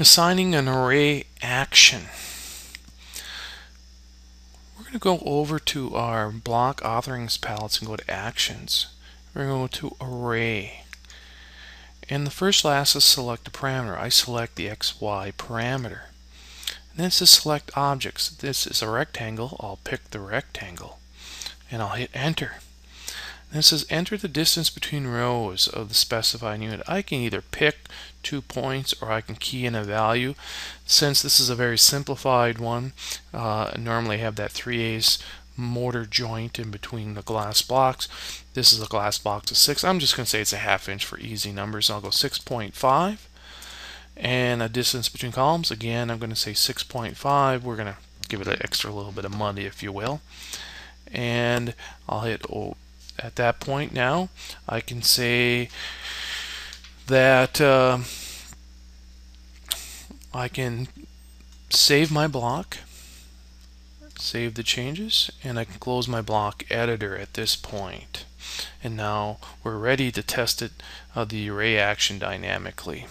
Assigning an array action. We're going to go over to our block authorings palettes and go to actions. We're going to go to array. And the first last is select a parameter. I select the XY parameter. And then it says select objects. This is a rectangle. I'll pick the rectangle. And I'll hit enter. And it says enter the distance between rows of the specified unit. I can either pick two points or I can key in a value. Since this is a very simplified one, uh, normally have that 3 eighths mortar joint in between the glass blocks. This is a glass box of 6. I'm just going to say it's a half inch for easy numbers. I'll go 6.5. And a distance between columns, again, I'm going to say 6.5. We're going to give it an extra little bit of money, if you will. And I'll hit at that point now, I can say that uh, I can save my block, save the changes, and I can close my block editor at this point. And now we're ready to test it, uh, the array action dynamically.